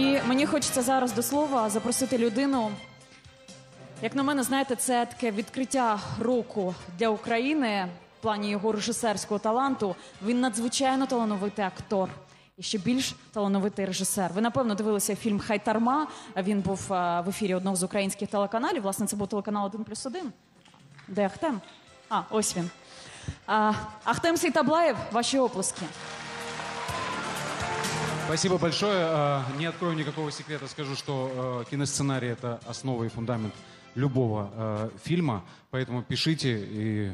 І мені хочеться зараз до слова запросити людину. Як на мене, знаєте, це таке відкриття року для України в плані його режисерського таланту. Він надзвичайно талановитий актор. І ще більш талановитий режисер. Ви напевно дивилися фільм Хайтарма. Він був е, в ефірі одного з українських телеканалів. Власне, це був телеканал 1 плюс 1. Де Ахтем? А, ось він. А, Ахтем Сейтаблаєв, ваші оплески. Спасибо большое. А, Не открою никакого секрета, скажу, что э, киносценарий это основа и фундамент любого э, фильма, поэтому пишите, и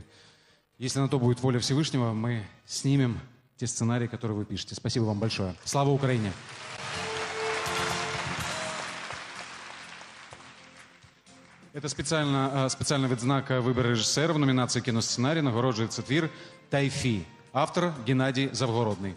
если на то будет воля Всевышнего, мы снимем те сценарии, которые вы пишете. Спасибо вам большое. Слава Украине! Это специально, специальный вид знака выбора режиссера в номинации «Киносценарий» нагороджується твір «Тайфи». Автор Геннадий Завгородный.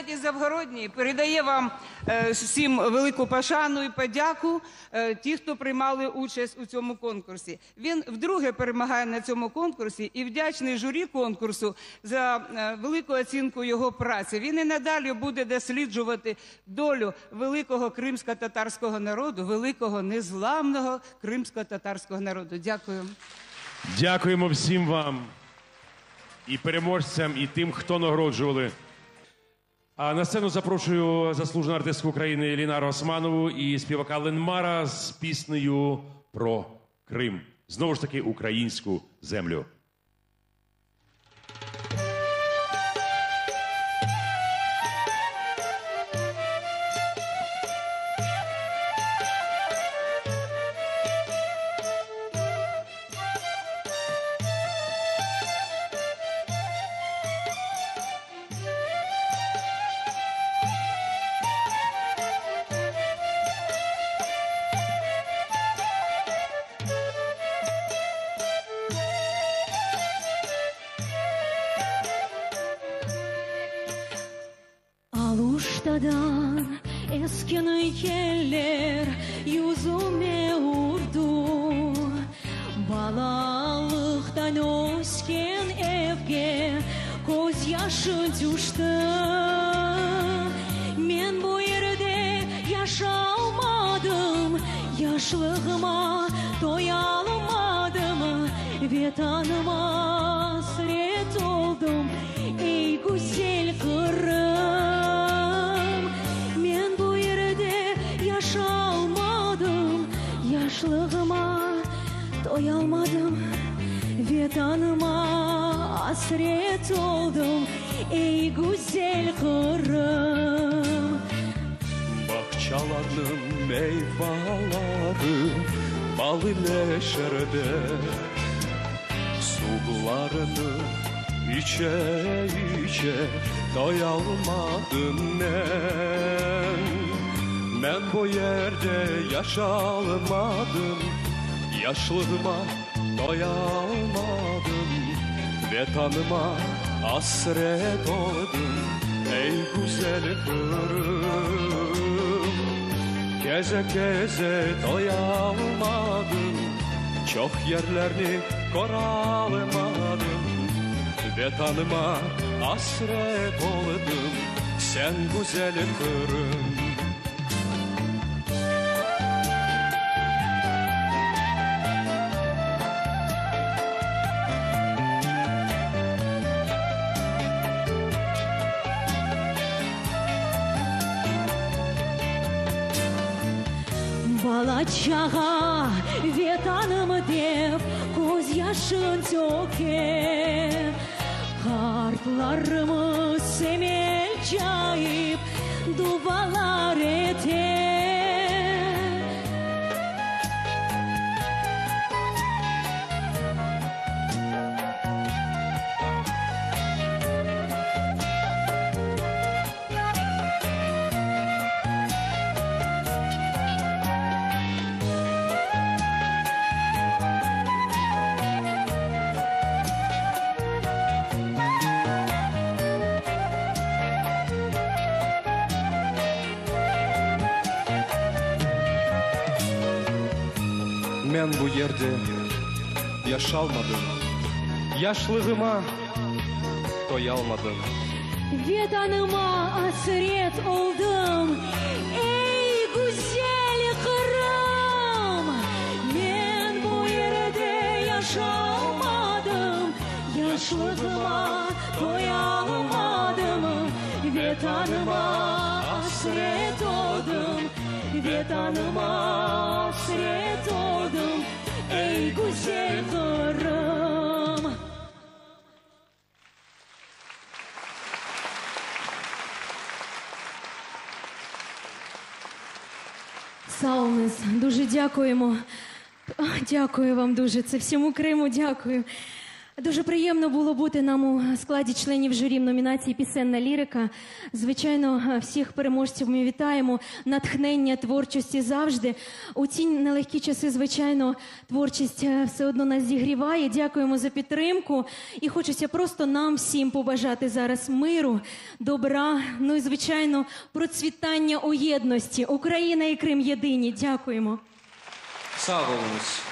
Геннадій Завгородній передає вам е, всім велику пошану і подяку е, ті, хто приймали участь у цьому конкурсі. Він вдруге перемагає на цьому конкурсі і вдячний журі конкурсу за е, велику оцінку його праці. Він і надалі буде досліджувати долю великого кримсько-татарського народу, великого незламного кримсько-татарського народу. Дякую. Дякуємо всім вам, і переможцям, і тим, хто нагороджували. А на сцену запрошую заслужену артистку України Лінару Османову і співака Ленмара з піснею про Крим. Знову ж таки, українську землю. Aluştadan eskini yeller yüzüme vurdu. Balalıktan ösken evge göz yaşın düştü. Men bu yerde yaşamadım Yaşlığıma doyalmadım. Vatanıma hasret oldum Ey güzel Kırım. Yaşlığıma doyalmadım Vatanıma hasret oldum. Ey güzel Kırım Bahçalarının meyveleri bal ile şerde Sularını içe içe doyalmadım ben Ben bu yerde yaşalmadım Yaşlığıma doyalmadım Vatanıma hasret oldum Ey güzel Kırım Geze geze doyalmadım Çok yerlerini koralmadım Vatanıma hasret oldum. Sen güzel Kırım Алачага ветаным деп көз яшын төккен қартларымыз семел жайып дубалап Men bu yerde yaşalmadım Yaşlığıma doyalmadım Vatanıma hasret oldum Ey güzel Kırım Ben bu yerde yaşamadım Yaşlığıma doyamadım Vatanıma hasret oldum Vatanıma hasret oldum Саунес, дуже дякуємо. Дякую вам дуже. Це всьому Криму дякую. Дуже приємно було бути нам у складі членів журі в номінації Пісенна лірика. Звичайно, всіх переможців ми вітаємо. Натхнення творчості завжди. У ці нелегкі часи, звичайно, творчість е, все одно нас зігріває. Дякуємо за підтримку. І хочеться просто нам всім побажати зараз миру, добра. Ну і звичайно, процвітання у єдності. Україна і Крим єдині. Дякуємо. Sağ olunuz